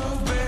baby.